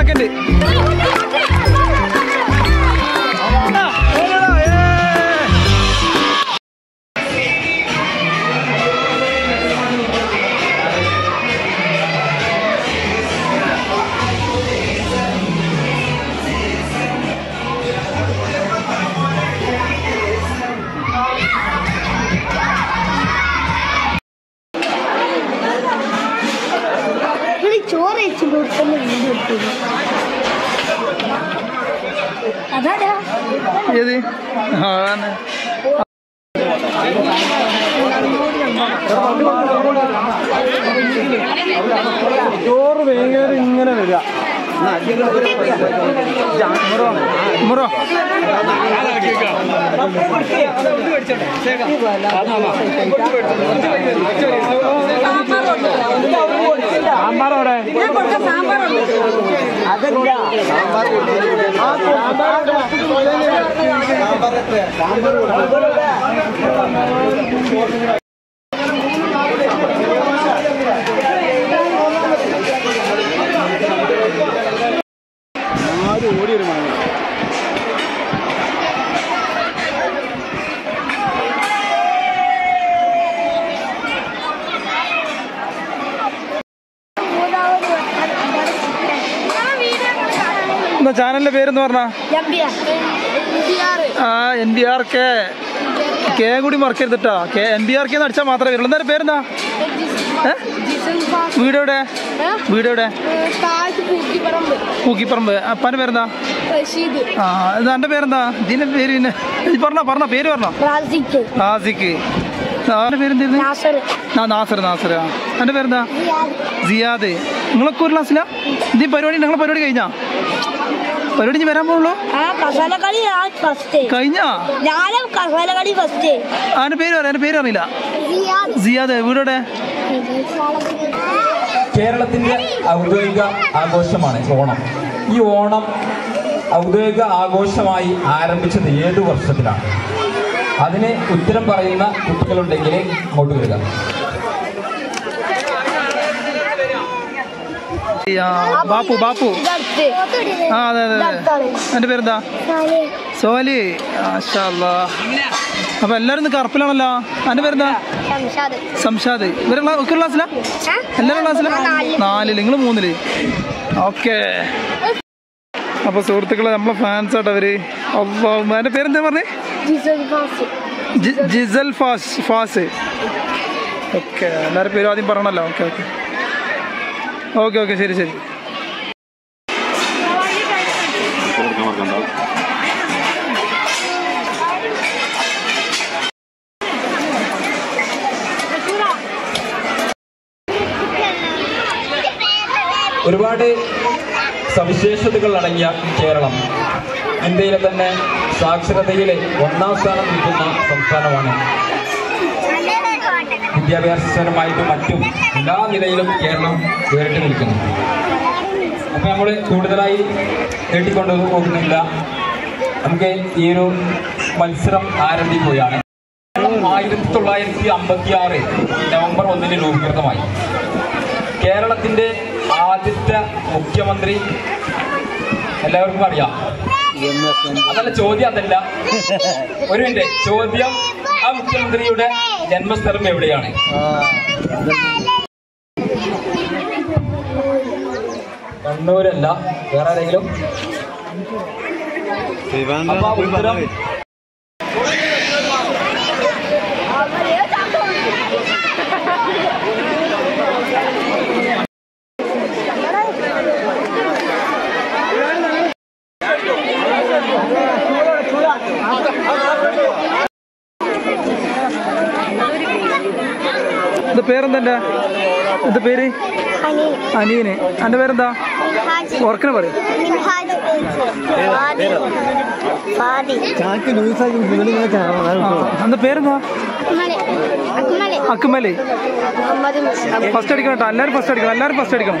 അവിടെ കൊടുക്കുന്ന വീഡിയോ ഏത്? അതാണ്. ചോറ് വേഗം ഇങ്ങനെ വരിക മുറോ സാമ്പാറോടെ ആരും ഓടി ഒരു മണം എന്താ ചാനലിന്റെ പേരെന്ന് പറഞ്ഞ? ആ N B R K. K കൂടി മറക്കരുത് കേട്ടോ K N B R K അടിച്ചാൽ മാത്രമേ വരുള്ളൂ. എന്താ പേരെന്താ? വീടെവിടെ വീടെവിടെ പൂക്കിപ്പറമ്പ്. അപ്പാന്റെ പേരെന്താ? ആ എന്റെ പേരെന്താ? ഇതിന്റെ പേര് പിന്നെ പറഞ്ഞ പറഞ്ഞ പേര് പറഞ്ഞോ. റാസിക്ക്. പേരെന്തായിരുന്നു? നാസർ. ആ നാസർ നാസർ. ആ. എന്റെ പേരെന്താ? സിയാദ് നിങ്ങളൊക്കെ ഒരു ക്ലാസ്സിലാ ഇത് പരിപാടി നിങ്ങളെ പരിപാടി കഴിഞ്ഞാ? പരിപാടി വരാൻ പോകുള്ളൂ ആ കസാല കളി ഫസ്റ്റ് കഴിഞ്ഞാ? ഞാനും ഫസ്റ്റ് അവന്റെ പേര് പറയാം എന്റെ പേര് അറിയില്ല. സിയാദ്. വീടോടെ കേരളത്തിന്റെ ഔദ്യോഗിക ആഘോഷമാണ് ഓണം. ഈ ഓണം ഔദ്യോഗിക ആഘോഷമായി ആരംഭിച്ചത് ഏത് വർഷത്തിലാണ്. അതിന് ഉത്തരം പറയുന്ന കുട്ടികളുണ്ടെങ്കിൽ അങ്ങോട്ട് വരിക. ബാപ്പു ബാപ്പു. ആ അതെ അതെ എന്റെ പേരെന്താ? സോലി. അപ്പൊ എല്ലാരും കറുപ്പിലാണല്ലോ. എന്റെ പേരെന്താ? സംഷാദ് ഇവരെ ഒക്കെ ക്ലാസ്സിലാ? എല്ലാവരും ക്ലാസ്സിലാ? നാലിൽ. നിങ്ങൾ മൂന്നിൽ. ഓക്കെ. അപ്പൊ സുഹൃത്തുക്കളെ നമ്മളെ ഫാൻസ് ആട്ടോ അവർ എന്റെ പേരെന്താ പറഞ്ഞേ? ജിസൽ ഫാസ്. ഫാസ് ഓക്കെ. എല്ലാവരും പേരും ആദ്യം പറയണല്ലോ. Okay okay. Okay okay. ശരി ശരി. ഒരുപാട് സവിശേഷതകൾ അടങ്ങിയ കേരളം. ഇന്ത്യയിലെ തന്നെ സാക്ഷരതയിലെ ഒന്നാം സ്ഥാനം നിൽക്കുന്ന സംസ്ഥാനമാണ്. വിദ്യാഭ്യാസപരമായിട്ടും മറ്റും എല്ലാ നിലയിലും കേരളം ഉയർത്തി നിൽക്കുന്നു. അപ്പൊ നമ്മൾ കൂടുതലായി നീട്ടിക്കൊണ്ടു പോകുന്നില്ല. നമുക്ക് ഈ ഒരു മത്സരം ആരംഭിക്കുകയാണ് ആയിരത്തി തൊള്ളായിരത്തി അമ്പത്തി ആറ് നവംബർ ഒന്നിന് രൂപീകൃതമായി. കേരളത്തിന്റെ ആദ്യത്തെ മുഖ്യമന്ത്രി എല്ലാവർക്കും അറിയാം. അതല്ല ചോദ്യം അതല്ല. ഒരു മിനിറ്റ്. ചോദ്യം ആ മുഖ്യമന്ത്രിയുടെ ജന്മസ്ഥലം എവിടെയാണ്? കണ്ണൂരല്ല വേറെ ആരെങ്കിലും? അപ്പൊ ഉത്തരം പേരെന്താ? ഇത് പേര്? അനീന് എന്റെ പേരെന്താ? ഓർക്കനെ പറയും. എന്റെ പേരെന്താ? അക്കുമലേ. ഫസ്റ്റ് അടിക്കണം കേട്ടോ. എല്ലാവരും ഫസ്റ്റ് അടിക്കണം. എല്ലാവരും ഫസ്റ്റ് അടിക്കണം.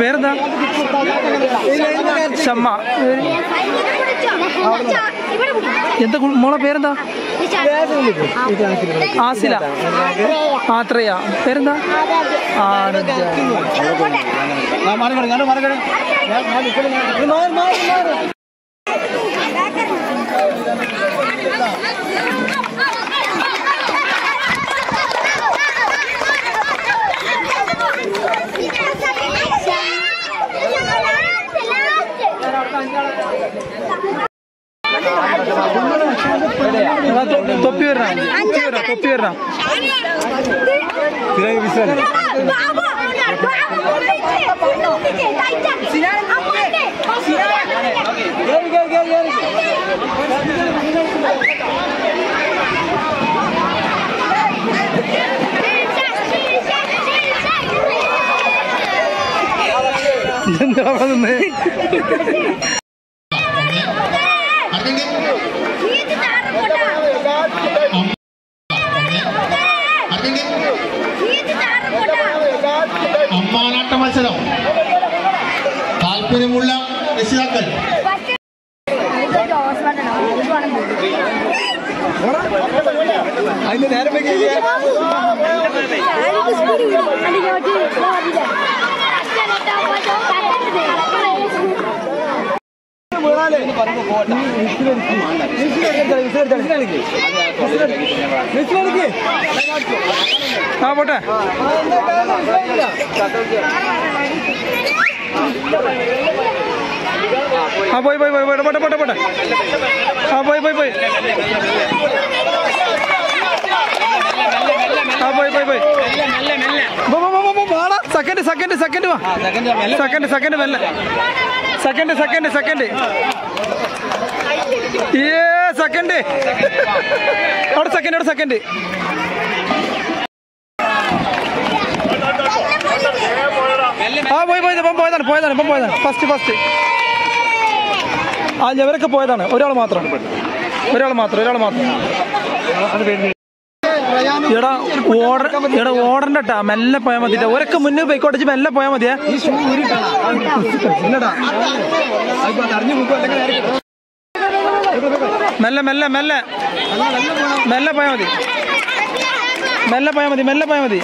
പേരെന്താ? ഇവിടെ എന്താ മോളെ പേരെന്താ? ആസില. ആത്രയ. പേരെന്താ? ആനന്ദ. വരണം തൊപ്പി വരണം എന്താ അവിടെ നിന്ന് മത്സരം താല്പര്യമുള്ള രക്ഷിതാക്കൾ. അതിന് നേരം വെക്കി ആ പോട്ടെ. ആ പോയി പോയി പോയി പോട്ടെ പോട്ടെ പോട്ടെ പോട്ടെ. ആ പോയി പോയി പോയി. ആ പോയി പോയി പോയി. Second second second second second മെല്ലെ. Second second second. ഏ സെക്കൻഡ്. അവിടെ സെക്കൻഡ് അവിടെ സെക്കൻഡ്. ആ പോയി പോയത് ഇപ്പം പോയതാണ് പോയതാണ് ഇപ്പം പോയതാണ്. ഫസ്റ്റ് ഫസ്റ്റ് ആ ഇവരൊക്കെ പോയതാണ്. ഒരാൾ മാത്രം. ഒരാൾ മാത്രം ഒരാൾ മാത്രം. എടാ ഓർഡർ എടാ ഓർഡറിന്റെ ട്ടാ. മെല്ലെ പോയാൽ മതി. ഒരൊക്കെ മുന്നേ പോയിക്കോട്ടെ മെല്ലെ പോയാൽ മതിയേ. മെല്ലെ മെല്ലെ മെല്ലെ. മെല്ലെ പോയാൽ മതി. മെല്ലെ പോയാൽ മതി മെല്ലെ പോയാൽ മതി.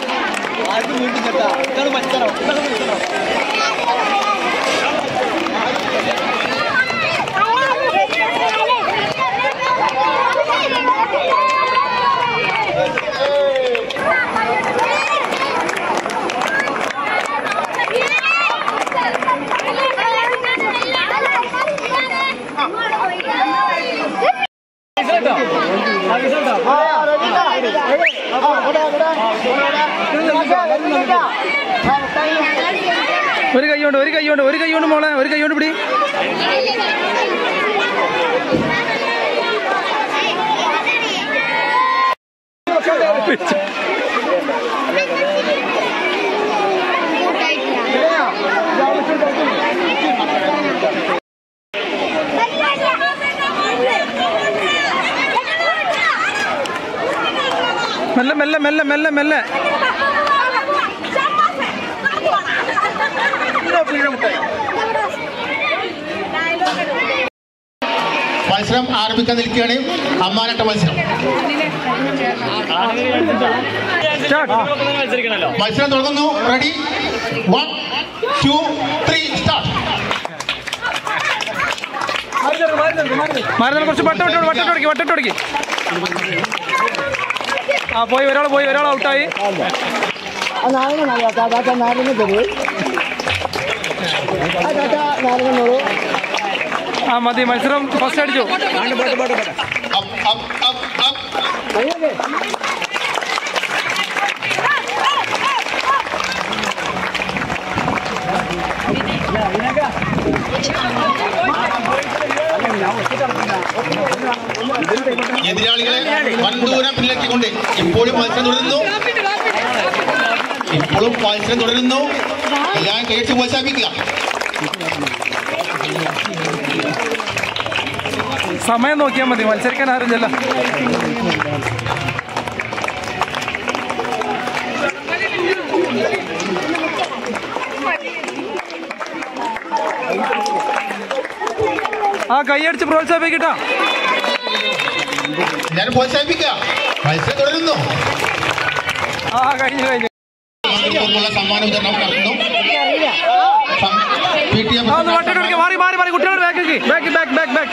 ഒരു കൈ കൊണ്ട് ഒരു കൈ കൊണ്ട് ഒരു കൈ കൊണ്ട് മോളെ. ഒരു കൈ കൊണ്ട് പിടി മെല്ലെ മെല്ലെ മെല്ലെ മെല്ലെ. മത്സരം ആരംഭിക്കാൻ നിൽക്കുകയാണ്. അമ്മാനട്ട മത്സരം. മത്സരം തുടങ്ങുന്നു. Ready one two three start മാറി കുറച്ച് വട്ടം വട്ടം വട്ടം വട്ടം ആ പോയി ഒരാൾ പോയി ഒരാൾ ഔട്ടായി ആ മതി മത്സരം ഫസ്റ്റ് അടിച്ചു Yeah, yeah, yeah. എതിരാളികളെ വൻദൂരം പിന്നിലാക്കിക്കൊണ്ട് ഇപ്പോഴും മത്സരം തുടരുന്നു. ഇപ്പോഴും മത്സരം തുടരുന്നു. ഞാൻ കേട്ട് മോശാപ്പിക്കുക സമയം നോക്കിയാൽ മതി. മത്സരിക്കാൻ ആരും ചെല്ലാം ആ കൈയടിച്ച് പ്രോത്സാഹിപ്പിക്കട്ടാ. ഞാൻ പ്രോത്സാഹിപ്പിക്കാം. പൈസ തുടരുന്നു. ആ കഴിഞ്ഞു കഴിഞ്ഞു. സമ്മാന വിതരണം നടത്തുന്നു പി ടി എ മാറി മാറി മാറി. കുട്ടികളുടെ ബാക്കി ബാക്ക് ബാക്ക് ബാക്ക് ബാക്ക്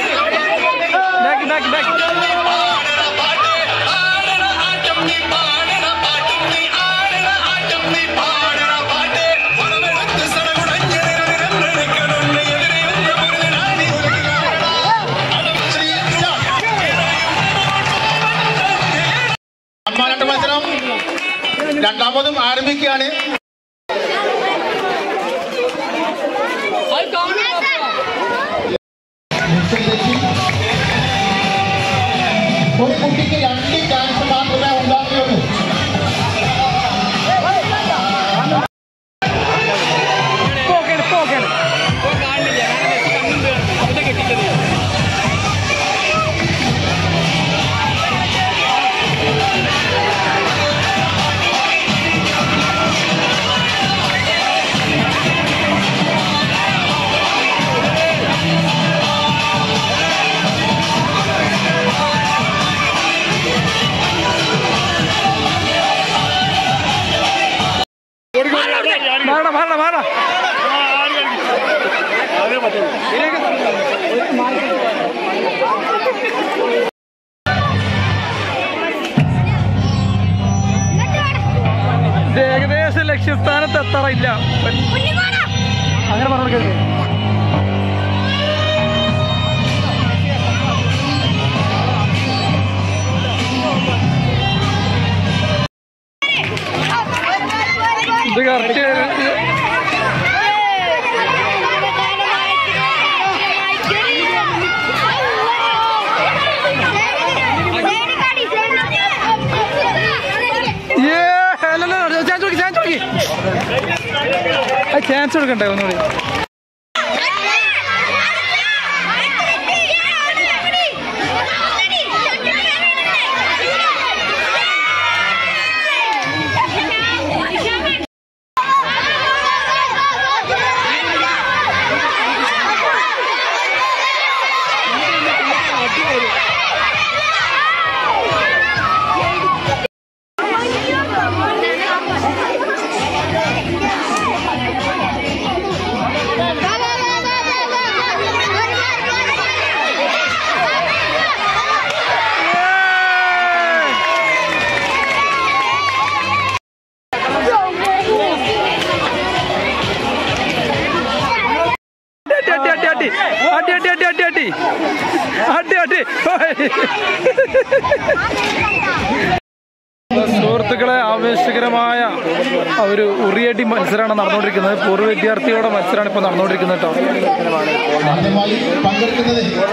大家。എത്താറില്ല അങ്ങനെ പറഞ്ഞു ഇത് കറക്റ്റ് ചാൻസ് കൊടുക്കണ്ടേ ഒന്നുകൂടി. സുഹൃത്തുക്കളെ ആവേശകരമായ ഒരു ഉറിയടി മത്സരമാണ് നടന്നുകൊണ്ടിരിക്കുന്നത്. പൂർവ വിദ്യാർത്ഥികളുടെ മത്സരമാണ് ഇപ്പോൾ നടന്നുകൊണ്ടിരിക്കുന്നത് കേട്ടോ.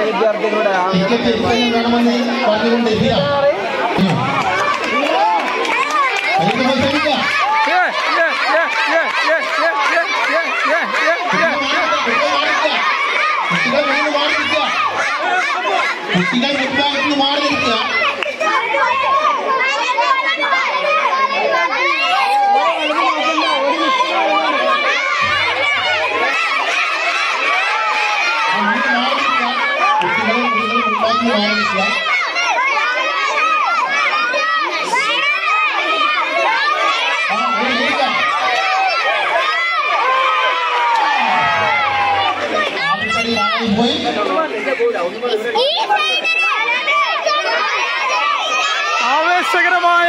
വിദ്യാർത്ഥികളുടെ പറഞ്ഞുകൊണ്ട് ആവേശകരമായ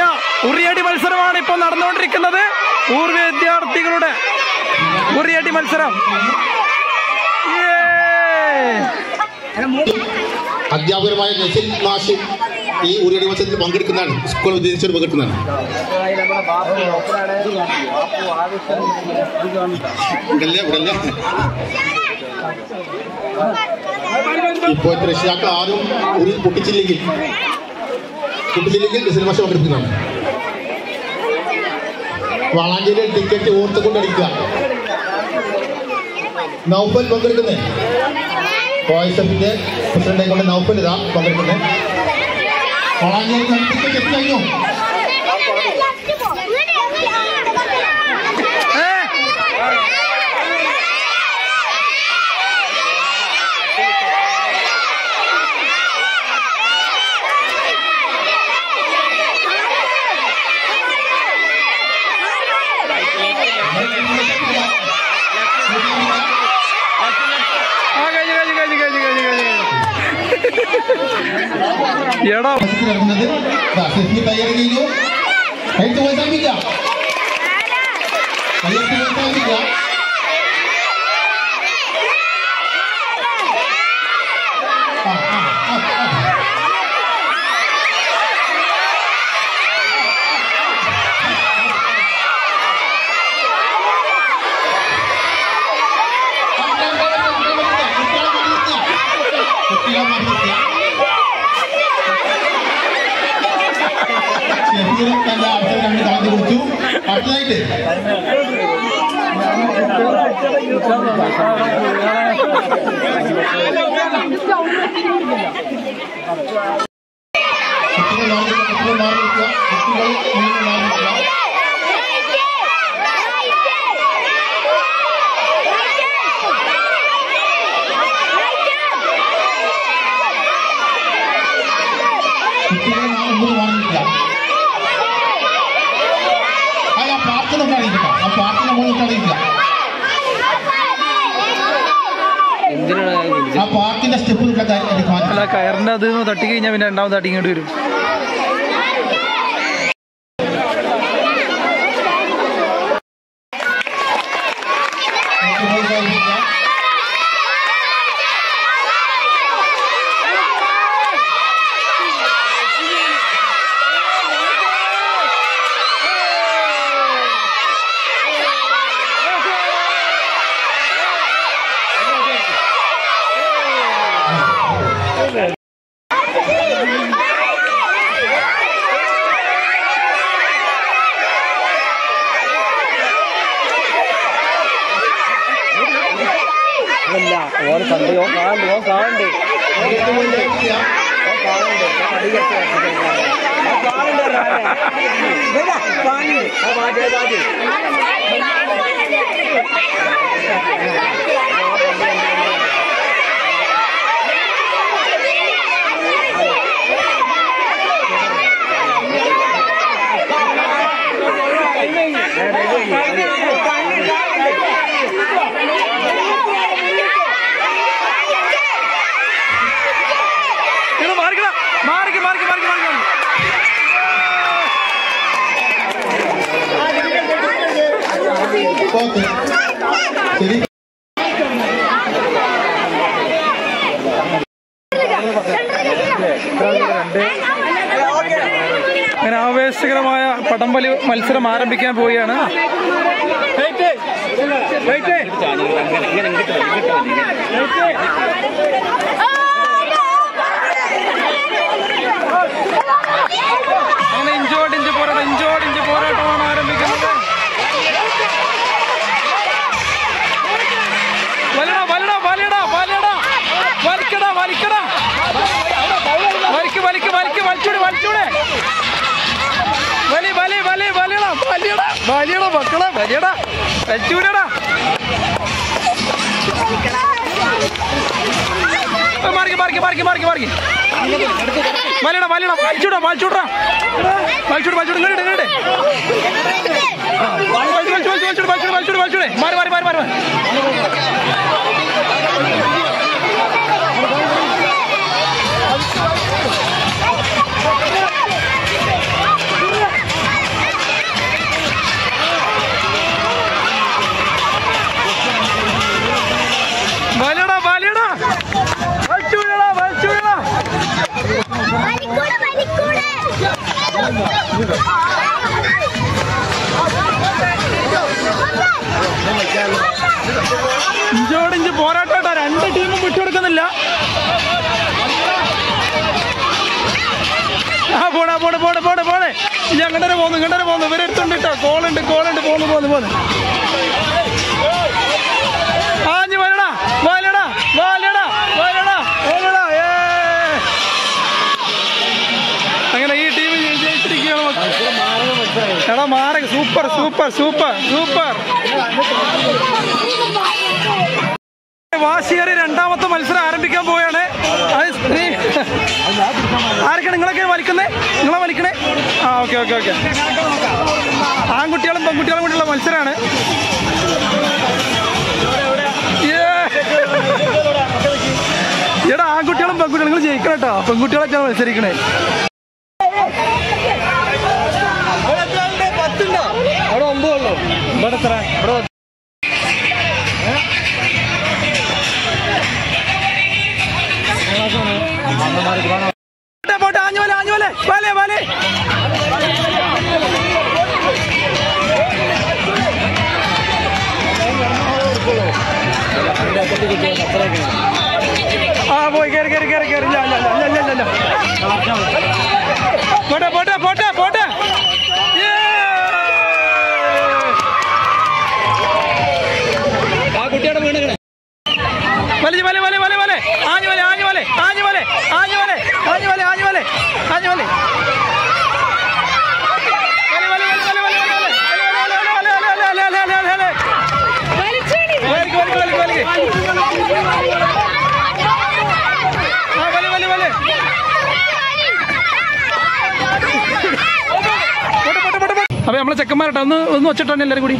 ഉറിയടി മത്സരമാണ് ഇപ്പോൾ നടന്നുകൊണ്ടിരിക്കുന്നത്. പൂർവ വിദ്യാർത്ഥികളുടെ ഉറിയടി മത്സരം. ഏ അധ്യാപകരുമായ നസീൽ മാഷി ഈ ഉറിയടി മത്സരത്തിൽ പങ്കെടുക്കുന്നതാണ് സ്കൂൾ ഉദ്ദേശിച്ചവർ പങ്കെടുക്കുന്നതാണ്. ഇപ്പോ ഇവിടല്ല രക്ഷിതാക്കൾ ആരും ഒരു പൊട്ടിച്ചില്ലെങ്കിൽ പൊട്ടിച്ചില്ലെങ്കിൽ നസീൽ മാഷി പങ്കെടുക്കുന്നതാണ്. വളാഞ്ചേരി ടിക്കറ്റ് ഓർത്തുകൊണ്ടടിക്കുക. നൗഫൽ പങ്കെടുക്കുന്നത് വോയിസ് എഫിന്റെ പ്രസിഡന്റ് കൊണ്ട് നൗഫൽ ഇതാ പങ്കെടുക്കുന്നത് വളാഞ്ചേരി ടിക്കറ്റ് എത്തി കഴിഞ്ഞു. ഏ ആ കഴിഞ്ഞു കഴിഞ്ഞു കഴിഞ്ഞു കഴിഞ്ഞു കഴിഞ്ഞു കഴിഞ്ഞു എടാ. തയ്യാറി കഴിഞ്ഞു കൈത്ത് പോയി സമീപിക്കാം കയ്യെത്തി പോയി സമീപിക്കാം ആ, ആ, ആ, ആ. കുട്ടികളെ മറന്നില്ല ഷെഫീറും തന്റെ അടുത്ത രണ്ട് കളഞ്ഞു കൊടുത്തു അടുത്തതായിട്ട് കുട്ടികൾ മാറി നിൽക്കുക, കുട്ടികൾ മാറി നിൽക്കുക കുട്ടികൾ മുന്നിൽ മാറി നിൽക്കുക കുട്ടികൾ മുന്നിൽ മാറി നിൽക്കുക ആ പ്രാർത്ഥന കാണിക്കുക ആ കാണിക്കുക ആ പാർക്കിന്റെ സ്റ്റെപ്പ് അത് തട്ടി കഴിഞ്ഞാൽ പിന്നെ രണ്ടാമത് തട്ടി ഇങ്ങോട്ട് വരും. కావాలండి Hãy subscribe cho kênh Ghiền Mì Gõ Để không bỏ lỡ những video hấp dẫn ശരി അങ്ങനെ ആവേശകരമായ പടംവലി മത്സരം ആരംഭിക്കാൻ പോവുകയാണ്. ഇഞ്ചോട് ഇഞ്ച് പോരാട്ടം ഇഞ്ചോട് ഇഞ്ച് പോരാട്ടമാണ് ആരംഭിക്കുന്നത്. വലിക്കടാ വലിക്ക് വലിക്ക് വലിക്ക് വലിച്ചൂടെ വലിച്ചൂടെ. വലി വലി വലി വലിയടാ വലിയടാ വലിയടാ മക്കളെ വലിയടാ. വലിച്ചൂരടാ. മാറിക്ക് മാറിക്ക് മാറിക്ക് മാറിക്ക് മാറിക്ക്. വലിയടാ വലിയടാ വലിച്ചൂടാ വലിച്ചൂടാ. വലിച്ചൂട് വലിച്ചൂട് ഇങ്ങോട്ട് ഇങ്ങോട്ട് വലിച്ചു വലിച്ചു വലിച്ചു വലിച്ചൂട് വലിച്ചൂട് വലിച്ചൂട് മാറി മാറി മാറി മാറി. ഇഞ്ചോടിഞ്ച് പോരാട്ടോട്ടോ രണ്ട് ടീമും വിട്ടുകൊടുക്കുന്നില്ല. ആ പോണ പോണ പോണ പോണ പോണേ ഇനി അങ്ങോട്ടേ പോന്നു ഇങ്ങോട്ടേ പോന്നു. ഇവരെടുത്തുണ്ട് കേട്ടോ. കോളുണ്ട് കോളുണ്ട് പോന്നു പോന്നു പോന്നു. എടാ മാറി. Super super super super. വാശിയേറി രണ്ടാമത്തെ മത്സരം ആരംഭിക്കാൻ പോവുകയാണ്. ആരൊക്കെ നിങ്ങളൊക്കെ വലിക്കുന്നേ? നിങ്ങളെ വലിക്കണേ? ആ ഓക്കെ ഓക്കെ ഓക്കെ. ആൺകുട്ടികളും പെൺകുട്ടികളും കൂടിയുള്ള മത്സരമാണ്. എടാ ആൺകുട്ടികളും പെൺകുട്ടികളും നിങ്ങൾ ജയിക്കണം കേട്ടോ. പെൺകുട്ടികളൊക്കെയാണ് മത്സരിക്കണേ. ഇവിടെ എത്ര ഇവിടെ പോട്ടെ ആ കുട്ടിയുടെ വീണ് വലിയ വലെ വലെ വലെ വലെ ആഞ്ഞു വലെ ആഞ്ഞു വലെ ആഞ്ഞു വലെ ആഞ്ഞു വലെ ആഞ്ഞു വലെ ആഞ്ഞു വലെ ആഞ്ഞു വലെ അപ്പൊ നമ്മളെ ചെക്കന്മാരട്ടോ ഒന്ന് ഒന്ന് വെച്ചിട്ടാണ് എല്ലാവരും കൂടി.